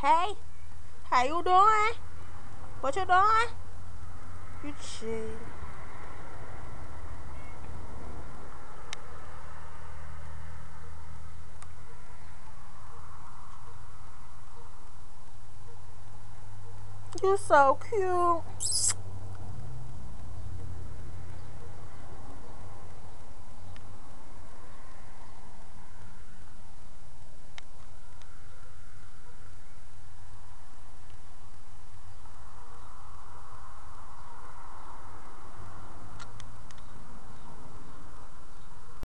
Hey, how you doing? What you doing? You chill. You so cute.